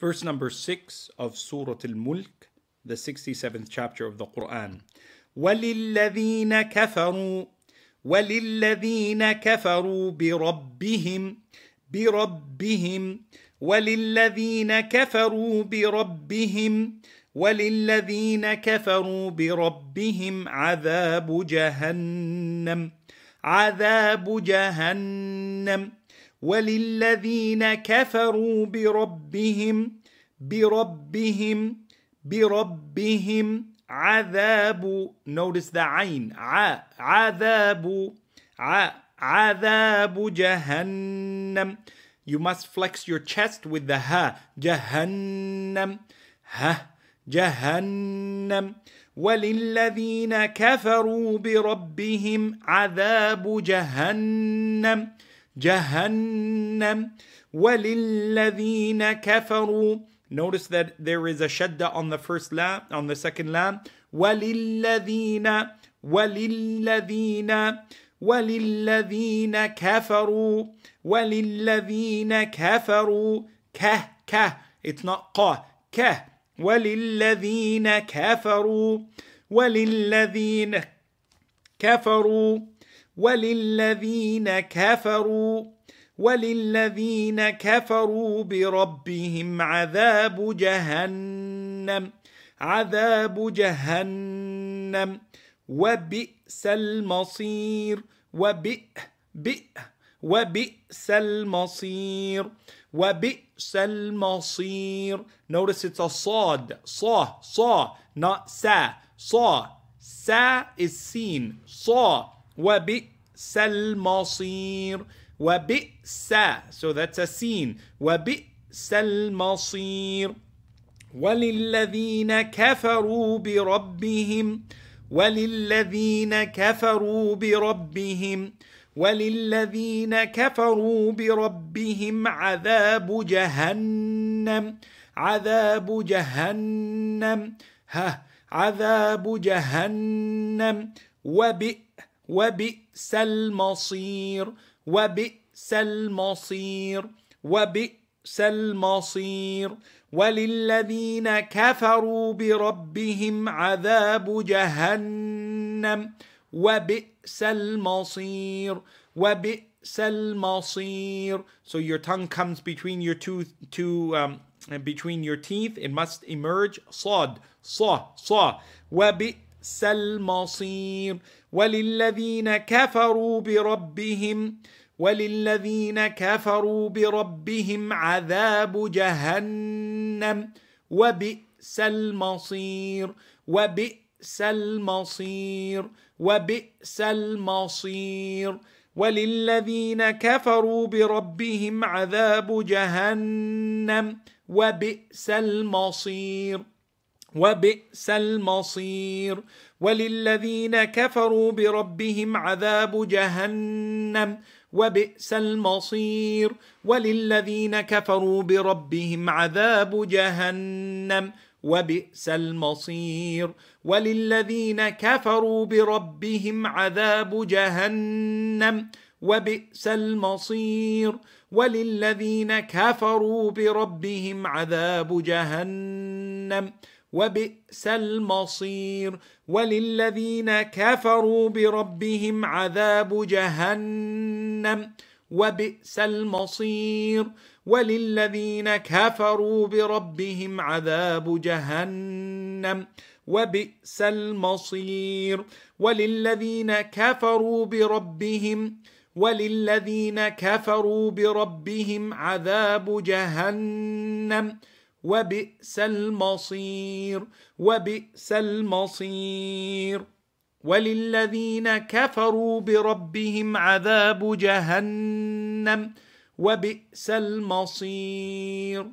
Verse number 6 of Surah Al-Mulk, the 67th chapter of the Quran. وللذين كفروا وللذين كفروا بربهم بربهم وللذين كفروا بربهم وللذين كفروا بربهم عذاب جهنم عذاب جهنم وللذين كفروا بربهم بربهم بربهم عذاب notice the عين ع عذاب ع عذاب جهنم. You must flex your chest with the ha جهنم ها جهنم. وللذين كفروا بربهم عذاب جهنم. جهنم وللذين كفروا. Notice that there is a shadda on the first lam, on the second lam. وللذين وللذين وللذين كفروا. وللذين كفروا. كه كه. It's not قه كه. وللذين كفروا. وللذين كفروا. وللذين كفروا وللذين كفروا بربهم عذاب جهنم عذاب جهنم. وبئس المصير وبئ بئ وبئس المصير وبئس المصير. Notice it's a صاد صا صا not sa صا sa is seen. صا وبئس المصير. وبئس so that's a scene. وبئس المصير. وللذين كفروا بربهم. وللذين كفروا بربهم. وللذين كفروا بربهم عذاب جهنم. عذاب جهنم. ها عذاب جهنم. وبئ وبئس المصير وبئس المصير وبئس المصير. وللذين كفروا بربهم عذاب جهنم. وبئس المصير وبئس المصير. So your tongue comes between your two two um, between your teeth. It must emerge. صاد صا صا. وبئس المصير وللذين كفروا بربهم وللذين كفروا بربهم عذاب جهنم وبئس المصير وبئس المصير وبئس المصير وللذين كفروا بربهم عذاب جهنم وبئس المصير وبئس المصير. وللذين كفروا بربهم عذاب جهنم وبئس المصير. وللذين كفروا بربهم عذاب جهنم وبئس المصير. وللذين كفروا بربهم عذاب جهنم وبئس المصير. وللذين كفروا بربهم عذاب جهنم وبئس المصير. وللذين كفروا بربهم عذاب جهنم. وبئس المصير. وللذين كفروا بربهم عذاب جهنم. وبئس المصير. وللذين كفروا بربهم. وللذين كفروا بربهم عذاب جهنم. وبئس المصير وبئس المصير. وللذين كفروا بربهم عذاب جهنم وبئس المصير.